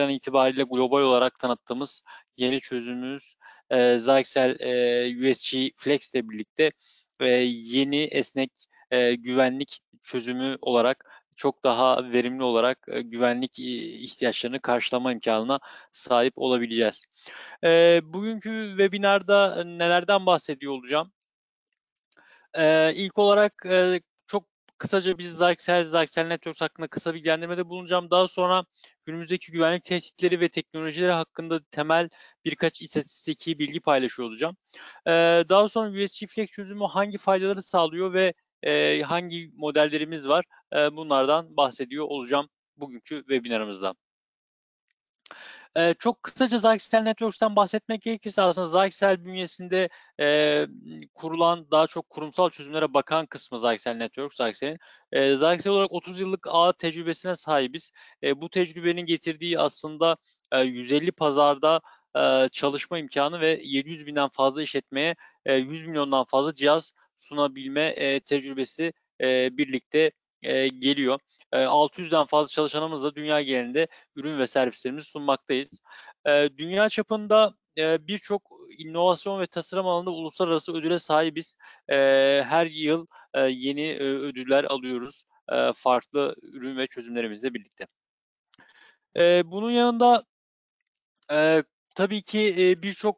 an itibariyle global olarak tanıttığımız yeni çözümümüz e, Zyxel e, USG Flex ile birlikte e, yeni esnek e, güvenlik çözümü olarak çok daha verimli olarak e, güvenlik ihtiyaçlarını karşılama imkanına sahip olabileceğiz. E, bugünkü webinarda nelerden bahsediyor olacağım? E, ilk olarak e, kısaca biz Zyxel, Zyxel Networks hakkında kısa bilgilendirmede bulunacağım. Daha sonra günümüzdeki güvenlik tehditleri ve teknolojileri hakkında temel birkaç istatistiki bilgi paylaşıyor olacağım. E, daha sonra USG Flex çözümü hangi faydaları sağlıyor ve e, hangi modellerimiz var e, bunlardan bahsediyor olacağım bugünkü webinarımızda. Ee, çok kısaca Zyxel Networks'ten bahsetmek gerekirse aslında Zyxel bünyesinde e, kurulan daha çok kurumsal çözümlere bakan kısmı Zyxel Networks, Zyxel'in. E, Zyxel olarak 30 yıllık ağ tecrübesine sahibiz. E, bu tecrübenin getirdiği aslında e, 150 pazarda e, çalışma imkanı ve 700 binden fazla işletmeye e, 100 milyondan fazla cihaz sunabilme e, tecrübesi e, birlikte e, geliyor. E, 600'den fazla çalışanımızla dünya genelinde ürün ve servislerimizi sunmaktayız. E, dünya çapında e, birçok inovasyon ve tasarım alanında uluslararası ödüle sahibiz. E, her yıl e, yeni e, ödüller alıyoruz e, farklı ürün ve çözümlerimizle birlikte. E, bunun yanında e, tabii ki e, birçok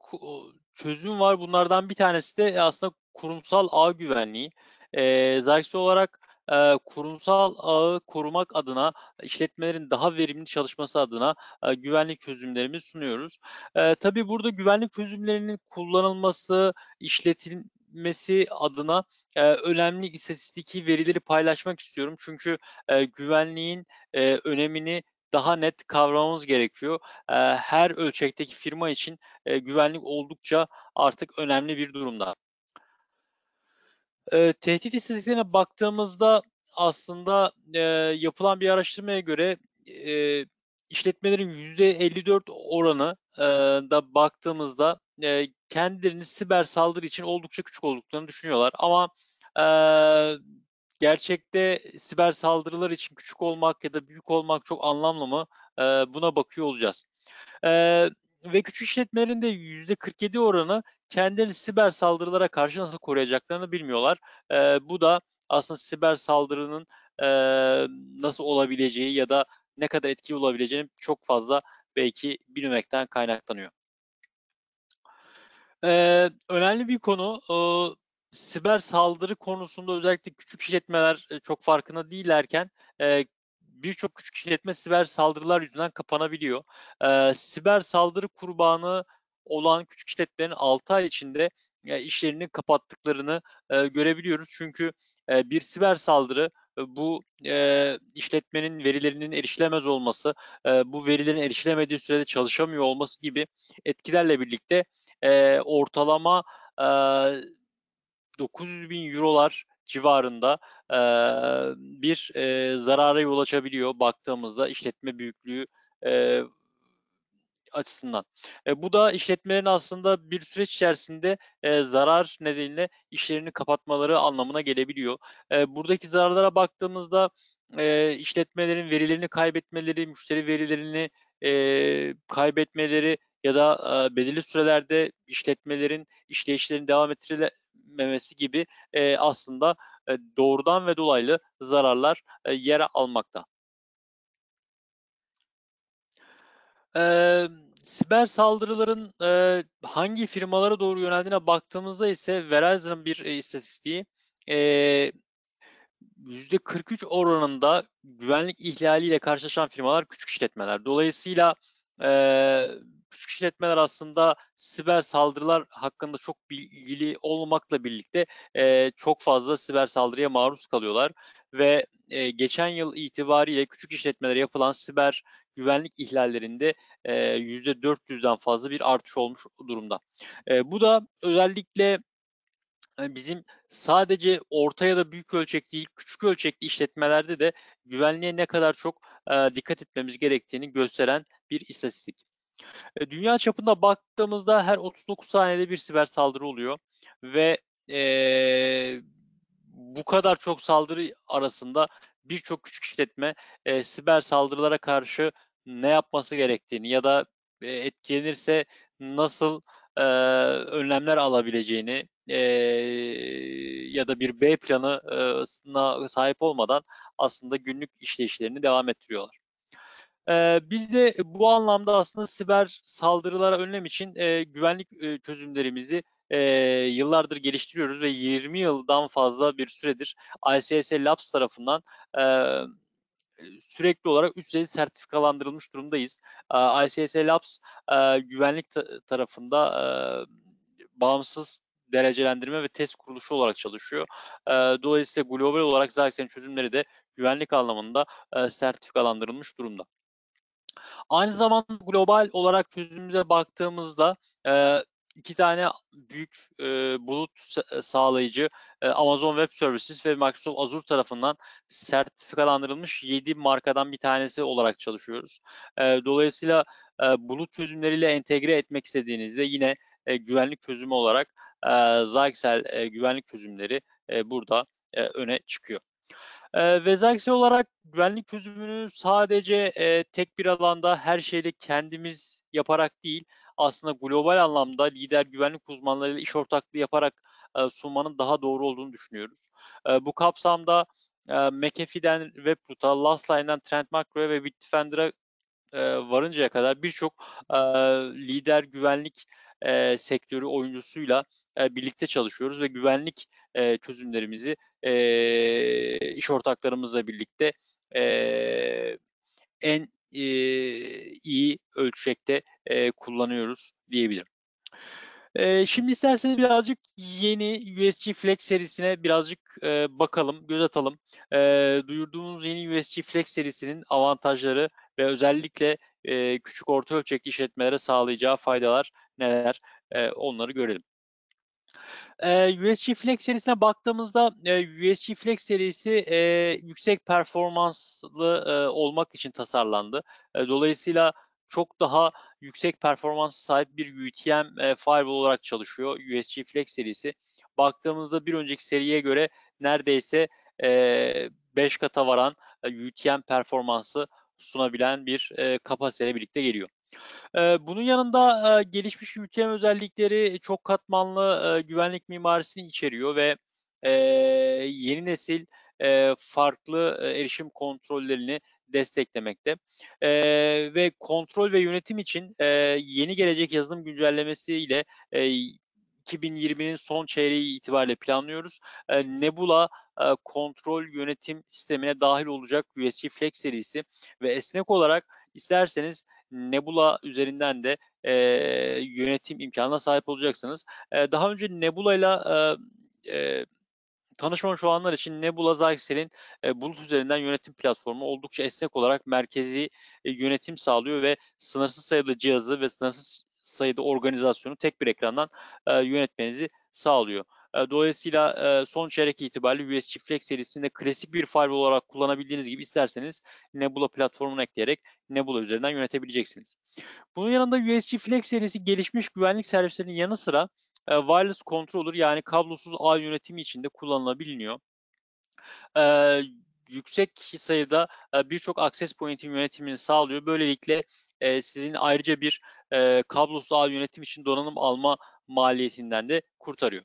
çözüm var. Bunlardan bir tanesi de aslında kurumsal ağ güvenliği. E, Zyxi olarak e, kurumsal ağı korumak adına, işletmelerin daha verimli çalışması adına e, güvenlik çözümlerimizi sunuyoruz. E, tabii burada güvenlik çözümlerinin kullanılması, işletilmesi adına e, önemli istatistiki verileri paylaşmak istiyorum. Çünkü e, güvenliğin e, önemini daha net kavramamız gerekiyor. E, her ölçekteki firma için e, güvenlik oldukça artık önemli bir durumda. E, tehdit istatistiklerine baktığımızda aslında e, yapılan bir araştırmaya göre e, işletmelerin %54 oranı e, da baktığımızda e, kendilerini siber saldırı için oldukça küçük olduklarını düşünüyorlar. Ama e, gerçekte siber saldırılar için küçük olmak ya da büyük olmak çok anlamlı mı? E, buna bakıyor olacağız. E, ve küçük işletmelerin de %47 oranı kendilerini siber saldırılara karşı nasıl koruyacaklarını bilmiyorlar. E, bu da aslında siber saldırının e, nasıl olabileceği ya da ne kadar etkili olabileceğini çok fazla belki bilmemekten kaynaklanıyor. Ee, önemli bir konu. E, siber saldırı konusunda özellikle küçük işletmeler çok farkında değillerken e, birçok küçük işletme siber saldırılar yüzünden kapanabiliyor. E, siber saldırı kurbanı olan küçük işletmelerin 6 ay içinde e, işlerini kapattıklarını e, görebiliyoruz. Çünkü e, bir siber saldırı e, bu e, işletmenin verilerinin erişilemez olması, e, bu verilerin erişilemediği sürede çalışamıyor olması gibi etkilerle birlikte e, ortalama e, 900 bin eurolar civarında e, bir e, zarara yol açabiliyor baktığımızda işletme büyüklüğü e, açısından. E, bu da işletmelerin aslında bir süreç içerisinde e, zarar nedeniyle işlerini kapatmaları anlamına gelebiliyor. E, buradaki zararlara baktığımızda e, işletmelerin verilerini kaybetmeleri, müşteri verilerini e, kaybetmeleri ya da e, belirli sürelerde işletmelerin işleyişlerini devam ettirememesi gibi e, aslında e, doğrudan ve dolaylı zararlar e, yer almakta. Ee, siber saldırıların e, hangi firmalara doğru yöneldiğine baktığımızda ise Verizon'ın bir e, istatistiği e, %43 oranında güvenlik ihlaliyle karşılaşan firmalar küçük işletmeler. Dolayısıyla e, küçük işletmeler aslında siber saldırılar hakkında çok bilgili olmamakla birlikte e, çok fazla siber saldırıya maruz kalıyorlar ve e, geçen yıl itibariyle küçük işletmelere yapılan siber güvenlik ihlallerinde e, %400'den fazla bir artış olmuş durumda. E, bu da özellikle bizim sadece orta ya da büyük ölçekli değil, küçük ölçekli işletmelerde de güvenliğe ne kadar çok e, dikkat etmemiz gerektiğini gösteren bir istatistik. E, dünya çapında baktığımızda her 39 saniyede bir siber saldırı oluyor ve e, bu kadar çok saldırı arasında birçok küçük işletme e, siber saldırılara karşı ne yapması gerektiğini ya da e, etkilenirse nasıl e, önlemler alabileceğini e, ya da bir B planına sahip olmadan aslında günlük işleyişlerini devam ettiriyorlar. E, biz de bu anlamda aslında siber saldırılara önlem için e, güvenlik e, çözümlerimizi e, yıllardır geliştiriyoruz ve 20 yıldan fazla bir süredir ICS Labs tarafından e, sürekli olarak üst düzey sertifikalandırılmış durumdayız. E, ICS Labs e, güvenlik ta- tarafında e, bağımsız derecelendirme ve test kuruluşu olarak çalışıyor. E, dolayısıyla global olarak Zyx'in çözümleri de güvenlik anlamında e, sertifikalandırılmış durumda. Aynı zamanda global olarak çözümümüze baktığımızda e, iki tane büyük e, bulut sağlayıcı e, Amazon Web Services ve Microsoft Azure tarafından sertifikalandırılmış 7 markadan bir tanesi olarak çalışıyoruz. E, dolayısıyla e, bulut çözümleriyle entegre etmek istediğinizde yine e, güvenlik çözümü olarak e, Zyxel e, güvenlik çözümleri e, burada e, öne çıkıyor. E, olarak güvenlik çözümünü sadece e, tek bir alanda her şeyde kendimiz yaparak değil, aslında global anlamda lider güvenlik uzmanlarıyla iş ortaklığı yaparak e, sunmanın daha doğru olduğunu düşünüyoruz. E, bu kapsamda e, McAfee'den Webroot'a, Lastline'den Trend Macro'ya ve Bitdefender'a e, varıncaya kadar birçok e, lider güvenlik e, sektörü oyuncusuyla e, birlikte çalışıyoruz ve güvenlik e, çözümlerimizi e, iş ortaklarımızla birlikte e, en e, iyi ölçekte e, kullanıyoruz diyebilirim. E, şimdi isterseniz birazcık yeni USG Flex serisine birazcık e, bakalım, göz atalım. E, duyurduğumuz yeni USG Flex serisinin avantajları ve özellikle e, küçük orta ölçekli işletmelere sağlayacağı faydalar neler e, onları görelim. E, USG Flex serisine baktığımızda e, USG Flex serisi e, yüksek performanslı e, olmak için tasarlandı. E, dolayısıyla çok daha yüksek performansa sahip bir UTM e, firewall olarak çalışıyor USG Flex serisi. Baktığımızda bir önceki seriye göre neredeyse e, 5 kata varan e, UTM performansı sunabilen bir e, kapasiteyle birlikte geliyor. E, bunun yanında e, gelişmiş UTM özellikleri çok katmanlı e, güvenlik mimarisini içeriyor ve e, yeni nesil e, farklı e, erişim kontrollerini desteklemekte. E, ve kontrol ve yönetim için e, yeni gelecek yazılım güncellemesiyle e, 2020'nin son çeyreği itibariyle planlıyoruz. Nebula kontrol yönetim sistemine dahil olacak USG Flex serisi ve esnek olarak isterseniz Nebula üzerinden de yönetim imkanına sahip olacaksınız. Daha önce Nebula ile tanışmamış olanlar için Nebula Zyxel'in bulut üzerinden yönetim platformu oldukça esnek olarak merkezi yönetim sağlıyor ve sınırsız sayıda cihazı ve sınırsız sayıda organizasyonu tek bir ekrandan e, yönetmenizi sağlıyor. E, dolayısıyla e, son çeyrek itibariyle USG Flex serisinde klasik bir firewall olarak kullanabildiğiniz gibi isterseniz Nebula platformunu ekleyerek Nebula üzerinden yönetebileceksiniz. Bunun yanında USG Flex serisi gelişmiş güvenlik servislerinin yanı sıra e, wireless controller yani kablosuz ağ yönetimi için de kullanılabiliyor. Yüksek sayıda birçok access point'in yönetimini sağlıyor. Böylelikle sizin ayrıca bir e, kablosuz ağ yönetim için donanım alma maliyetinden de kurtarıyor.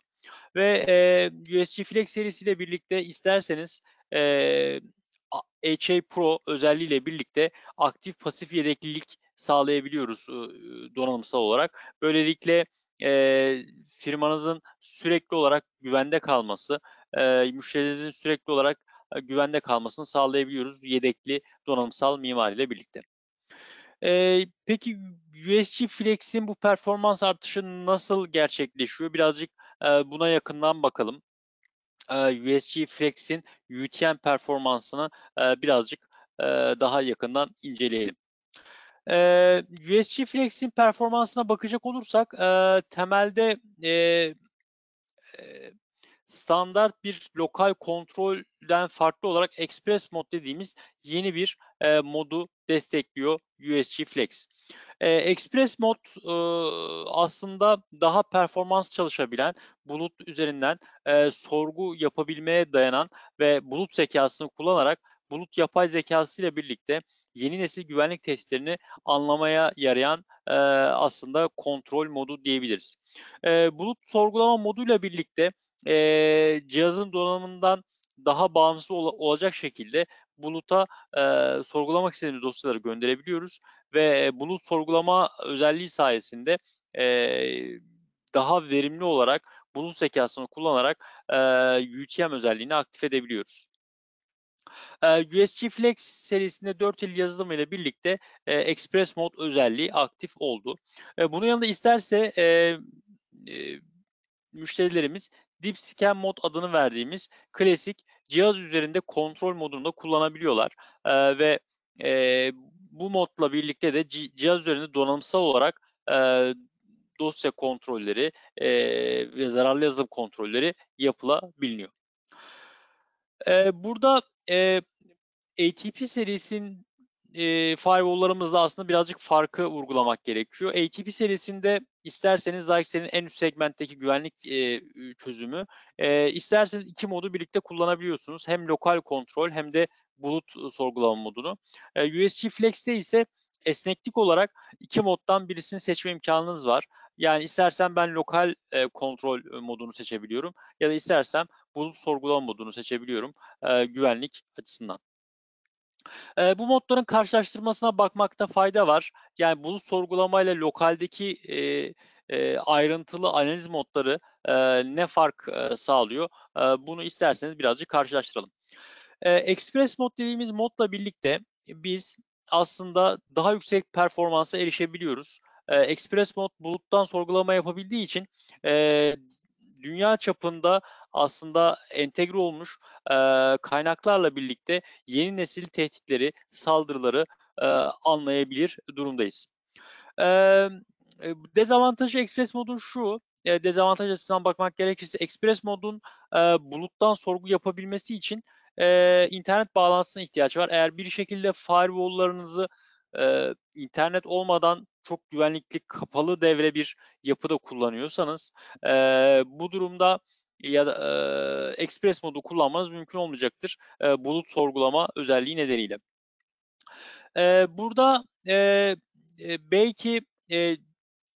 Ve e, USG Flex serisiyle birlikte isterseniz e, HA Pro özelliğiyle birlikte aktif pasif yedeklilik sağlayabiliyoruz e, donanımsal olarak. Böylelikle e, firmanızın sürekli olarak güvende kalması, e, müşterinizin sürekli olarak e, güvende kalmasını sağlayabiliyoruz yedekli donanımsal mimariyle birlikte. E, peki USG Flex'in bu performans artışı nasıl gerçekleşiyor? Birazcık e, buna yakından bakalım. E, USG Flex'in UTM performansını birazcık daha yakından inceleyelim. E, USG Flex'in performansına bakacak olursak temelde standart bir lokal kontrolden farklı olarak Express Mod dediğimiz yeni bir modu destekliyor USG Flex. E, Express Mod e, aslında daha performans çalışabilen, bulut üzerinden e, sorgu yapabilmeye dayanan ve bulut zekasını kullanarak bulut yapay zekası ile birlikte yeni nesil güvenlik testlerini anlamaya yarayan e, aslında kontrol modu diyebiliriz. E, bulut sorgulama moduyla birlikte e, cihazın donanımından daha bağımsız ol olacak şekilde buluta e, sorgulamak istediğimiz dosyaları gönderebiliyoruz ve bulut sorgulama özelliği sayesinde e, daha verimli olarak bulut zekasını kullanarak e, UTM özelliğini aktif edebiliyoruz. E, USG Flex serisinde 4 il yazılımı ile birlikte e, Express Mode özelliği aktif oldu. E, bunun yanında isterse e, e, müşterilerimiz Deep Scan Mode adını verdiğimiz klasik cihaz üzerinde kontrol modunda kullanabiliyorlar. E, ve e, bu modla birlikte de cihaz üzerinde donanımsal olarak e, dosya kontrolleri e, ve zararlı yazılım kontrolleri yapılabiliyor. E, burada e, ATP serisinin e, firewall'larımızla aslında birazcık farkı vurgulamak gerekiyor. ATP serisinde isterseniz Zyxel'in en üst segmentteki güvenlik e, çözümü, e, isterseniz iki modu birlikte kullanabiliyorsunuz. Hem lokal kontrol hem de bulut sorgulama modunu. E, USG Flex'te ise esneklik olarak iki moddan birisini seçme imkanınız var. Yani istersen ben lokal e, kontrol modunu seçebiliyorum ya da istersem bulut sorgulama modunu seçebiliyorum e, güvenlik açısından. E, bu modların karşılaştırmasına bakmakta fayda var. Yani bulut sorgulamayla lokaldeki e, e, ayrıntılı analiz modları e, ne fark e, sağlıyor? E, bunu isterseniz birazcık karşılaştıralım. E, Express mod dediğimiz modla birlikte biz aslında daha yüksek performansa erişebiliyoruz. E, Express mod buluttan sorgulama yapabildiği için e, dünya çapında aslında entegre olmuş e, kaynaklarla birlikte yeni nesil tehditleri, saldırıları e, anlayabilir durumdayız. E, dezavantajı Express modun şu, e, dezavantaj açısından bakmak gerekirse Express modun e, buluttan sorgu yapabilmesi için e, internet bağlantısına ihtiyaç var. Eğer bir şekilde firewall'larınızı e, internet olmadan çok güvenlikli kapalı devre bir yapıda kullanıyorsanız e, bu durumda ya da e, Express modu kullanmanız mümkün olmayacaktır e, bulut sorgulama özelliği nedeniyle. E, burada e, e, belki e,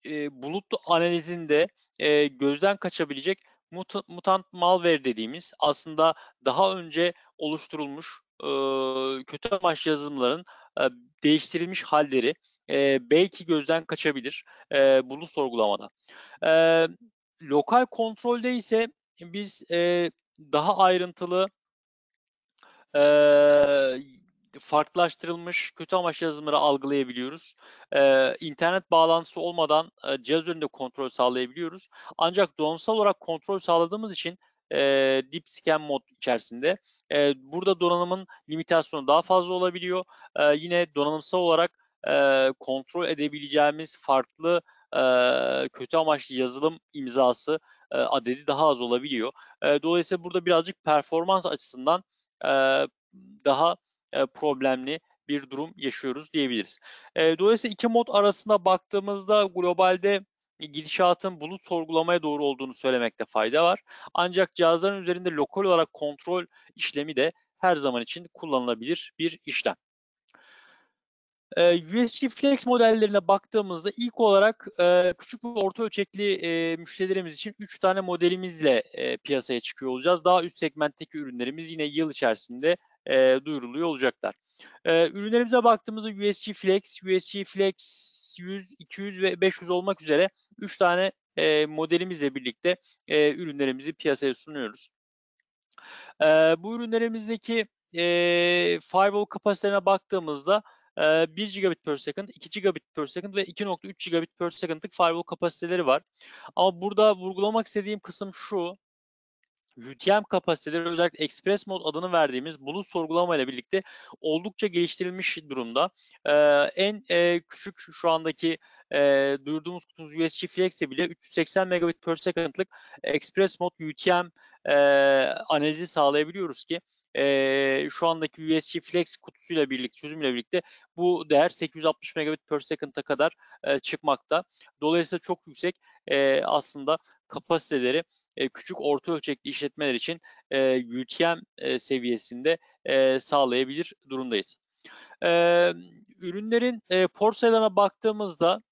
e, bulut analizinde e, gözden kaçabilecek mut, mutant malware dediğimiz aslında daha önce oluşturulmuş e, kötü amaç yazılımların e, değiştirilmiş halleri e, belki gözden kaçabilir e, bunu sorgulamada. E, lokal kontrolde ise biz e, daha ayrıntılı e, farklılaştırılmış kötü amaç yazılımları algılayabiliyoruz. Ee, internet bağlantısı olmadan e, cihaz önünde kontrol sağlayabiliyoruz. Ancak donanımsal olarak kontrol sağladığımız için e, deep scan mod içerisinde e, burada donanımın limitasyonu daha fazla olabiliyor. E, yine donanımsal olarak e, kontrol edebileceğimiz farklı e, kötü amaçlı yazılım imzası e, adedi daha az olabiliyor. E, dolayısıyla burada birazcık performans açısından e, daha e, problemli bir durum yaşıyoruz diyebiliriz. Dolayısıyla iki mod arasında baktığımızda globalde gidişatın bulut sorgulamaya doğru olduğunu söylemekte fayda var. Ancak cihazların üzerinde lokal olarak kontrol işlemi de her zaman için kullanılabilir bir işlem. USG Flex modellerine baktığımızda ilk olarak küçük ve orta ölçekli müşterilerimiz için 3 tane modelimizle piyasaya çıkıyor olacağız. Daha üst segmentteki ürünlerimiz yine yıl içerisinde duyuruluyor olacaklar. ürünlerimize baktığımızda USG Flex, USG Flex 100, 200 ve 500 olmak üzere 3 tane modelimizle birlikte ürünlerimizi piyasaya sunuyoruz. bu ürünlerimizdeki firewall kapasitelerine baktığımızda 1 gigabit per second, 2 gigabit per second ve 2.3 gigabit per second'lık firewall kapasiteleri var. Ama burada vurgulamak istediğim kısım şu. UTM kapasiteleri özellikle Express Mode adını verdiğimiz bulut sorgulama ile birlikte oldukça geliştirilmiş durumda. Ee, en e, küçük şu andaki e, duyurduğumuz kutumuz USG Flex'e bile 380 megabit per second'lık Express Mode UTM e, analizi sağlayabiliyoruz ki e, şu andaki USG Flex kutusuyla birlikte, çözümüyle birlikte bu değer 860 megabit per second'a kadar e, çıkmakta. Dolayısıyla çok yüksek e, aslında kapasiteleri e, küçük orta ölçekli işletmeler için e, UTM e, seviyesinde e, sağlayabilir durumdayız. E, ürünlerin e, porselana baktığımızda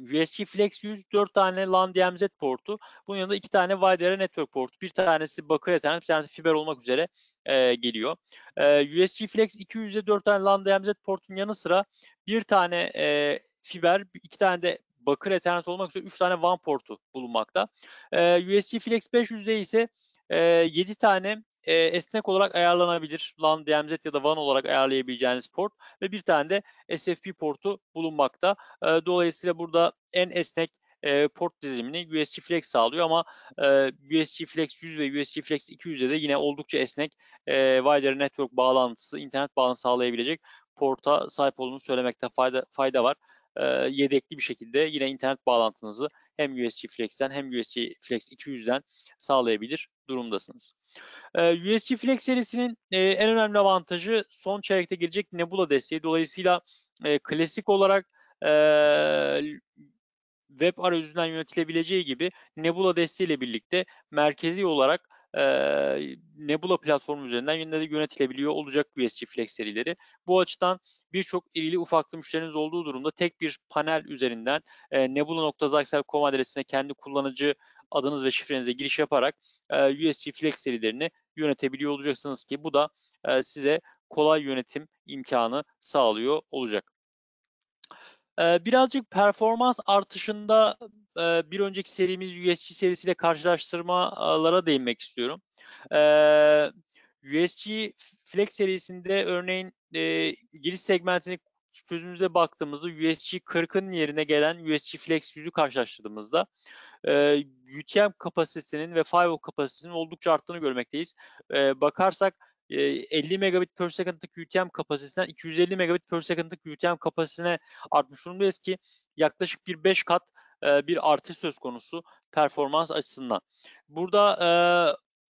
USG Flex 100 4 tane LAN DMZ portu. Bunun yanında 2 tane Wide Area Network portu. Bir tanesi bakır ethernet, bir tanesi fiber olmak üzere e, geliyor. E, USG Flex 200'de 4 tane LAN DMZ portun yanı sıra bir tane e, fiber, iki tane de bakır ethernet olmak üzere 3 tane WAN portu bulunmakta. E, USG Flex 500'de ise e, 7 tane e, esnek olarak ayarlanabilir. LAN, DMZ ya da WAN olarak ayarlayabileceğiniz port ve bir tane de SFP portu bulunmakta. E, dolayısıyla burada en esnek e, port dizimini USG Flex sağlıyor ama e, USG Flex 100 ve USG Flex 200'de de yine oldukça esnek e, Wide Network bağlantısı, internet bağlantısı sağlayabilecek porta sahip olduğunu söylemekte fayda, fayda var. E, yedekli bir şekilde yine internet bağlantınızı hem USG Flex'ten hem USG Flex 200'den sağlayabilir durumdasınız. Ee, USG Flex serisinin e, en önemli avantajı son çeyrekte gelecek Nebula desteği. Dolayısıyla e, klasik olarak e, web arayüzünden yönetilebileceği gibi Nebula desteğiyle birlikte merkezi olarak e, Nebula platformu üzerinden yönetilebiliyor olacak USG Flex serileri. Bu açıdan birçok irili ufaklı müşteriniz olduğu durumda tek bir panel üzerinden e, nebula.zaxel.com adresine kendi kullanıcı adınız ve şifrenize giriş yaparak e, USG Flex serilerini yönetebiliyor olacaksınız ki bu da e, size kolay yönetim imkanı sağlıyor olacak. E, birazcık performans artışında e, bir önceki serimiz USG serisiyle karşılaştırmalara değinmek istiyorum. E, USG Flex serisinde örneğin e, giriş segmentini çözümümüze baktığımızda USG 40'ın yerine gelen USG Flex 100'ü karşılaştırdığımızda e, UTM kapasitesinin ve firewall kapasitesinin oldukça arttığını görmekteyiz. E, bakarsak 50 megabit per second'lık UTM kapasitesinden 250 megabit per second'lık UTM kapasitesine artmış durumdayız ki yaklaşık bir 5 kat bir artış söz konusu performans açısından. Burada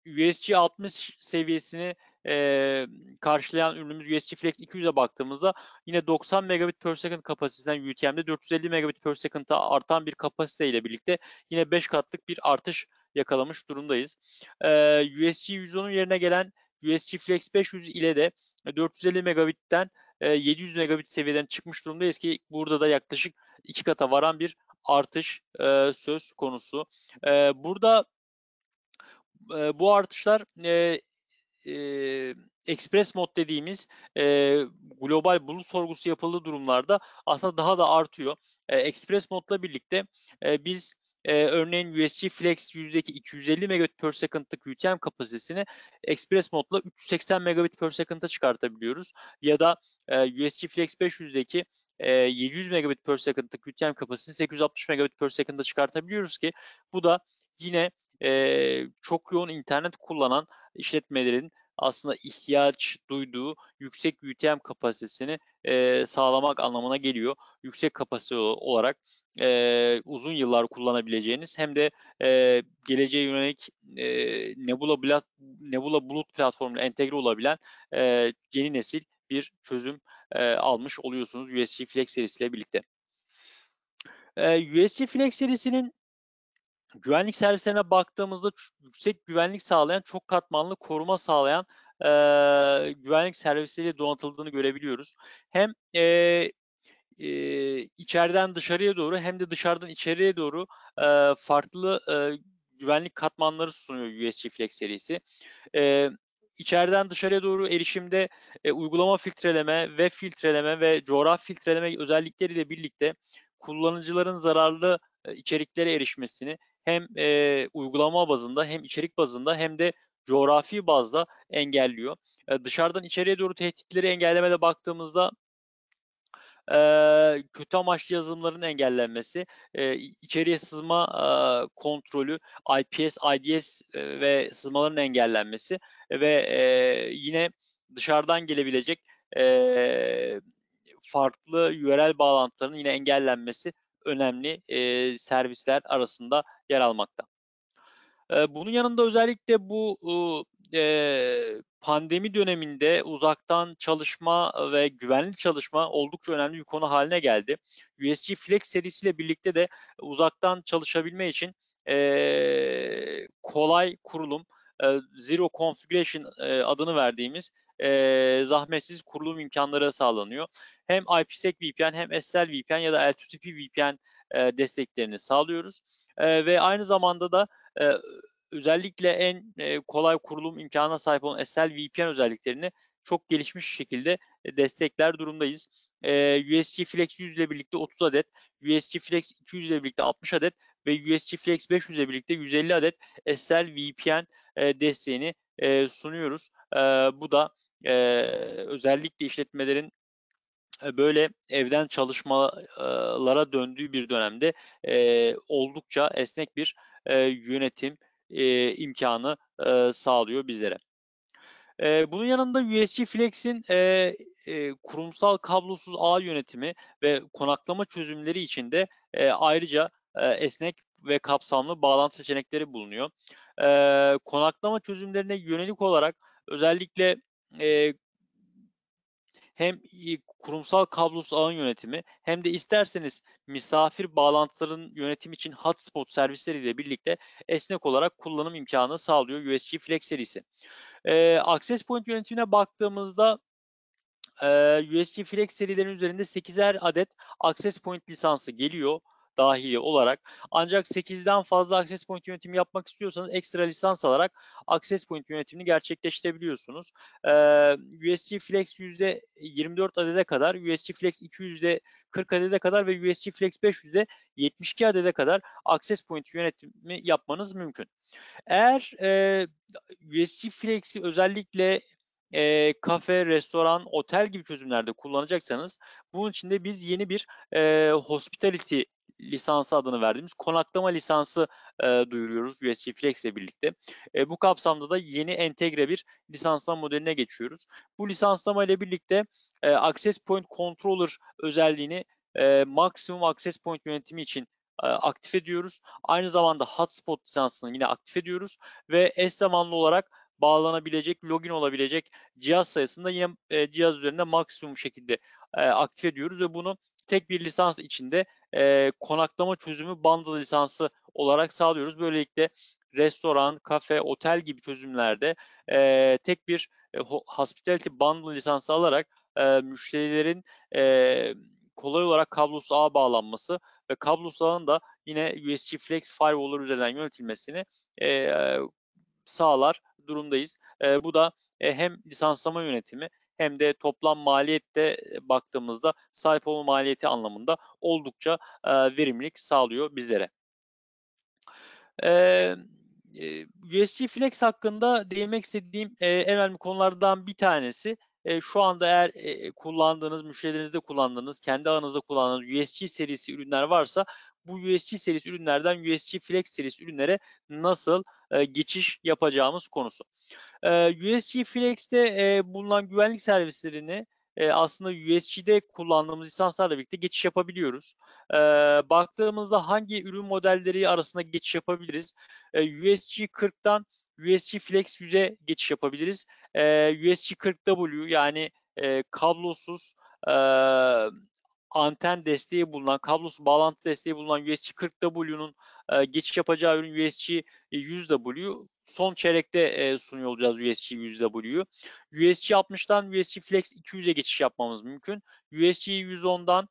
USG 60 seviyesini e, karşılayan ürünümüz USG Flex 200'e baktığımızda yine 90 megabit per second kapasitesinden UTM'de 450 megabit per second'a artan bir kapasite ile birlikte yine 5 katlık bir artış yakalamış durumdayız. E, USG 110'un yerine gelen USG Flex 500 ile de 450 megabitten 700 megabit seviyeden çıkmış durumdayız ki burada da yaklaşık iki kata varan bir artış e, söz konusu. E, burada e, bu artışlar e, e, express mod dediğimiz e, global bulut sorgusu yapıldığı durumlarda aslında daha da artıyor. E, express modla birlikte e, biz e, örneğin USG Flex yüzdeki 250 megabit per second'lık UTM kapasitesini Express modla 380 megabit per second'a çıkartabiliyoruz. Ya da e, USG Flex 500'deki e, 700 megabit per second'lık UTM kapasitesini 860 megabit per second'a çıkartabiliyoruz ki bu da yine e, çok yoğun internet kullanan işletmelerin aslında ihtiyaç duyduğu yüksek UTM kapasitesini e, sağlamak anlamına geliyor. Yüksek kapasite olarak e, uzun yıllar kullanabileceğiniz hem de e, geleceğe yönelik e, Nebula, Blat, Nebula Bulut platformuyla entegre olabilen e, yeni nesil bir çözüm e, almış oluyorsunuz USG Flex serisiyle birlikte. E, USG Flex serisinin güvenlik servislerine baktığımızda yüksek güvenlik sağlayan, çok katmanlı koruma sağlayan e, güvenlik servisiyle donatıldığını görebiliyoruz. Hem e, e, içeriden dışarıya doğru hem de dışarıdan içeriye doğru e, farklı e, güvenlik katmanları sunuyor USG Flex serisi. E, içeriden dışarıya doğru erişimde e, uygulama filtreleme, web filtreleme ve coğrafi filtreleme özellikleriyle birlikte kullanıcıların zararlı içeriklere erişmesini hem e, uygulama bazında hem içerik bazında hem de coğrafi bazda engelliyor. E, dışarıdan içeriye doğru tehditleri engellemede baktığımızda e, kötü amaçlı yazılımların engellenmesi, e, içeriye sızma e, kontrolü, IPS, IDS e, ve sızmaların engellenmesi ve e, yine dışarıdan gelebilecek e, farklı URL bağlantılarının yine engellenmesi önemli e, servisler arasında yer almakta. E, bunun yanında özellikle bu e, pandemi döneminde uzaktan çalışma ve güvenli çalışma oldukça önemli bir konu haline geldi. USG Flex serisiyle birlikte de uzaktan çalışabilme için e, kolay kurulum, e, Zero Configuration e, adını verdiğimiz e, zahmetsiz kurulum imkanları sağlanıyor. Hem IPsec VPN hem SSL VPN ya da L2TP VPN e, desteklerini sağlıyoruz. E, ve aynı zamanda da e, özellikle en e, kolay kurulum imkanına sahip olan SSL VPN özelliklerini çok gelişmiş şekilde destekler durumdayız. E, USG Flex 100 ile birlikte 30 adet, USG Flex 200 ile birlikte 60 adet ve USG Flex 500 ile birlikte 150 adet SSL VPN e, desteğini e, sunuyoruz. E, bu da e, özellikle işletmelerin böyle evden çalışmalara döndüğü bir dönemde e, oldukça esnek bir e, yönetim e, imkanı e, sağlıyor bizlere. E, bunun yanında USG Flex'in e, e, kurumsal kablosuz ağ yönetimi ve konaklama çözümleri için de e, ayrıca e, esnek ve kapsamlı bağlantı seçenekleri bulunuyor. E, konaklama çözümlerine yönelik olarak özellikle e, hem kurumsal kablosuz ağın yönetimi hem de isterseniz misafir bağlantıların yönetimi için hotspot servisleriyle birlikte esnek olarak kullanım imkanı sağlıyor USG Flex serisi. E, Access Point yönetimine baktığımızda e, USG Flex serilerinin üzerinde 8'er adet Access Point lisansı geliyor dahili olarak. Ancak 8'den fazla access point yönetimi yapmak istiyorsanız ekstra lisans alarak access point yönetimini gerçekleştirebiliyorsunuz. Ee, USG Flex %24 adede kadar, USG Flex 200'de 40 adede kadar ve USG Flex 500'de 72 adede kadar access point yönetimi yapmanız mümkün. Eğer e, USG Flex'i özellikle e, kafe, restoran, otel gibi çözümlerde kullanacaksanız bunun için de biz yeni bir e, hospitality lisansı adını verdiğimiz konaklama lisansı e, duyuruyoruz USG Flex ile birlikte. E, bu kapsamda da yeni entegre bir lisanslama modeline geçiyoruz. Bu lisanslama ile birlikte e, Access Point Controller özelliğini e, maksimum access point yönetimi için e, aktif ediyoruz. Aynı zamanda hotspot lisansını yine aktif ediyoruz ve eş zamanlı olarak bağlanabilecek, login olabilecek cihaz sayısını yine e, cihaz üzerinde maksimum şekilde e, aktif ediyoruz ve bunu tek bir lisans içinde e, konaklama çözümü bundle lisansı olarak sağlıyoruz. Böylelikle restoran, kafe, otel gibi çözümlerde e, tek bir e, hospitality bundle lisansı alarak e, müşterilerin e, kolay olarak kablosuz ağ bağlanması ve kablosuz ağın da yine USG Flex Firewall'lar üzerinden yönetilmesini e, sağlar durumdayız. E, bu da e, hem lisanslama yönetimi hem de toplam maliyette baktığımızda sahip olma maliyeti anlamında oldukça e, verimlilik sağlıyor bizlere. E, USG Flex hakkında değinmek istediğim e, en önemli konulardan bir tanesi e, şu anda eğer e, kullandığınız, müşterilerinizde kullandığınız, kendi aranızda kullandığınız USG serisi ürünler varsa bu USG serisi ürünlerden USG Flex serisi ürünlere nasıl e, geçiş yapacağımız konusu. E, USG Flex'te e, bulunan güvenlik servislerini e, aslında USG'de kullandığımız lisanslarla birlikte geçiş yapabiliyoruz. E, baktığımızda hangi ürün modelleri arasında geçiş yapabiliriz? E, USG 40'tan USG Flex 100'e geçiş yapabiliriz. E, USG 40W yani e, kablosuz e, anten desteği bulunan, kablosuz bağlantı desteği bulunan USG 40W'nun e, geçiş yapacağı ürün USG 100W. Son çeyrekte e, sunuyor olacağız USG 100W'yu. USG 60'dan USG Flex 200'e geçiş yapmamız mümkün. USG 110'dan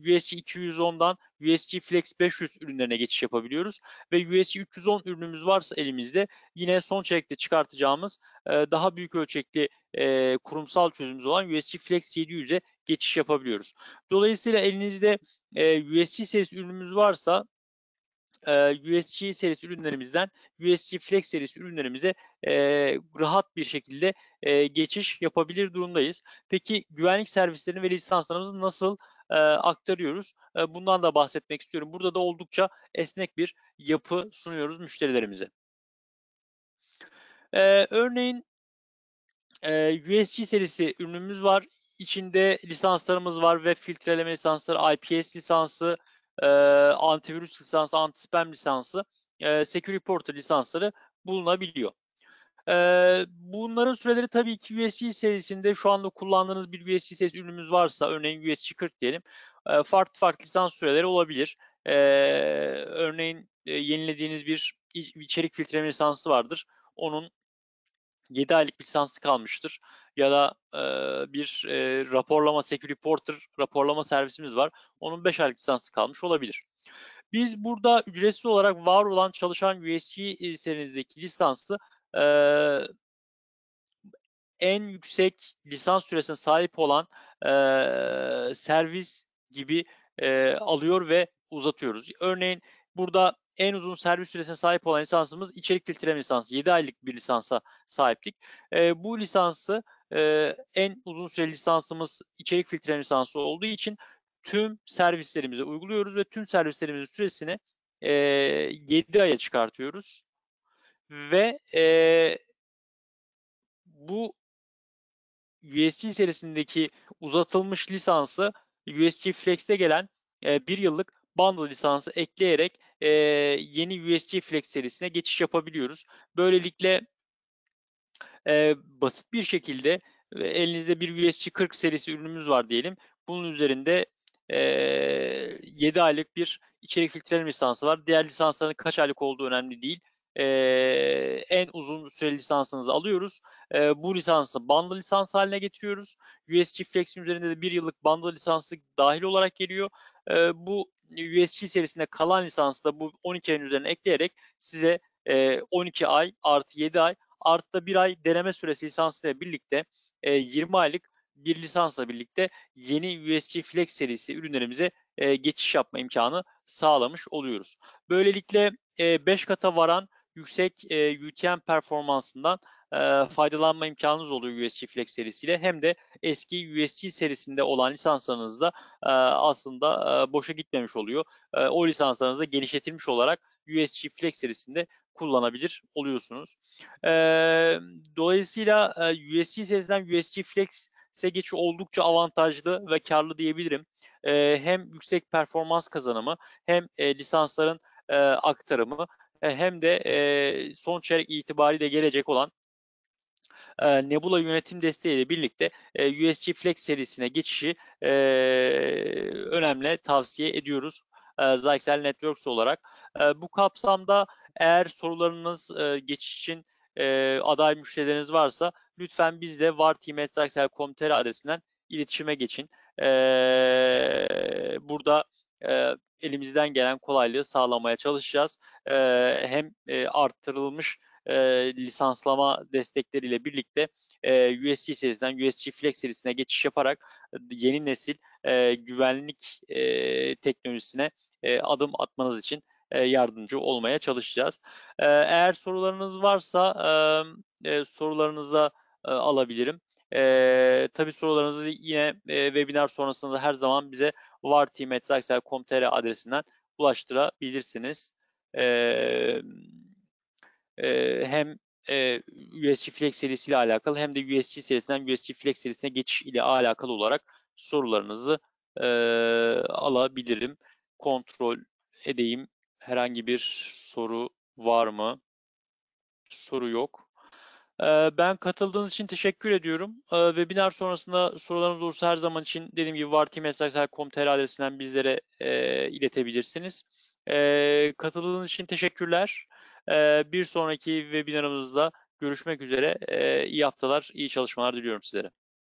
USG 210'dan USG Flex 500 ürünlerine geçiş yapabiliyoruz. Ve USG 310 ürünümüz varsa elimizde yine son çeyrekte çıkartacağımız daha büyük ölçekli kurumsal çözümümüz olan USG Flex 700'e geçiş yapabiliyoruz. Dolayısıyla elinizde USG serisi ürünümüz varsa USG serisi ürünlerimizden USG Flex serisi ürünlerimize e, rahat bir şekilde e, geçiş yapabilir durumdayız. Peki güvenlik servislerini ve lisanslarımızı nasıl e, aktarıyoruz? E, bundan da bahsetmek istiyorum. Burada da oldukça esnek bir yapı sunuyoruz müşterilerimize. E, örneğin e, USG serisi ürünümüz var. İçinde lisanslarımız var. Web filtreleme lisansları, IPS lisansı, e, antivirüs lisansı, anti-spam lisansı, e, Security Portal lisansları bulunabiliyor. E, bunların süreleri tabii ki USG serisinde şu anda kullandığınız bir USG serisi ürünümüz varsa, örneğin USG 40 diyelim, e, farklı farklı lisans süreleri olabilir. E, örneğin e, yenilediğiniz bir içerik filtreleme lisansı vardır. Onun 7 aylık bir lisansı kalmıştır ya da e, bir e, raporlama Security Reporter raporlama servisimiz var. Onun 5 aylık lisansı kalmış olabilir. Biz burada ücretsiz olarak var olan çalışan USG serinizdeki lisansı e, en yüksek lisans süresine sahip olan e, servis gibi e, alıyor ve uzatıyoruz. Örneğin burada en uzun servis süresine sahip olan lisansımız içerik filtreleme lisansı. 7 aylık bir lisansa sahiptik. E, bu lisansı e, en uzun süreli lisansımız içerik filtreleme lisansı olduğu için tüm servislerimize uyguluyoruz ve tüm servislerimizin süresini e, 7 aya çıkartıyoruz. Ve e, bu USG serisindeki uzatılmış lisansı USG Flex'te gelen e, bir yıllık bundle lisansı ekleyerek e, yeni USG Flex serisine geçiş yapabiliyoruz. Böylelikle e, basit bir şekilde elinizde bir USG 40 serisi ürünümüz var diyelim. Bunun üzerinde e, 7 aylık bir içerik filtreleme lisansı var. Diğer lisansların kaç aylık olduğu önemli değil e, en uzun süreli lisansınızı alıyoruz. E, bu lisansı bundle lisans haline getiriyoruz. USG Flex'in üzerinde de bir yıllık bundle lisansı dahil olarak geliyor. E, bu USG serisinde kalan lisansı da bu 12 ayın üzerine ekleyerek size e, 12 ay artı 7 ay artı da bir ay deneme süresi lisansıyla birlikte e, 20 aylık bir lisansla birlikte yeni USG Flex serisi ürünlerimize e, geçiş yapma imkanı sağlamış oluyoruz. Böylelikle 5 e, kata varan yüksek e, UTM performansından e, faydalanma imkanınız oluyor USG Flex serisiyle. Hem de eski USG serisinde olan lisanslarınız da e, aslında e, boşa gitmemiş oluyor. E, o lisanslarınızı genişletilmiş olarak USG Flex serisinde kullanabilir oluyorsunuz. E, dolayısıyla e, USG serisinden USG Flex'e geçiş oldukça avantajlı ve karlı diyebilirim. E, hem yüksek performans kazanımı hem e, lisansların e, aktarımı e, hem de e, son çeyrek itibariyle gelecek olan e, Nebula yönetim desteğiyle birlikte e, USG Flex serisine geçişi e, önemli tavsiye ediyoruz. E, Zyxel Networks olarak. Bu kapsamda eğer sorularınız geçiş için aday müşterileriniz varsa lütfen bizle varteam.zyxel.com.tr adresinden iletişime geçin. Burada elimizden gelen kolaylığı sağlamaya çalışacağız. Hem e, arttırılmış e, lisanslama destekleriyle birlikte e, USG serisinden USG Flex serisine geçiş yaparak yeni nesil e, güvenlik e, teknolojisine e, adım atmanız için e, yardımcı olmaya çalışacağız. E, eğer sorularınız varsa e, e, sorularınıza e, alabilirim. E, tabii sorularınızı yine e, webinar sonrasında her zaman bize varteam.zaxel.com.tr adresinden ulaştırabilirsiniz. E, e, hem e, USG Flex serisiyle alakalı hem de USG serisinden USG Flex serisine geçiş ile alakalı olarak sorularınızı e, alabilirim. Kontrol edeyim. Herhangi bir soru var mı? Soru yok. Ben katıldığınız için teşekkür ediyorum. Webinar sonrasında sorularınız olursa her zaman için dediğim gibi varteam.com.tr adresinden bizlere iletebilirsiniz. Katıldığınız için teşekkürler. Bir sonraki webinarımızda görüşmek üzere. E, iyi haftalar, iyi çalışmalar diliyorum sizlere.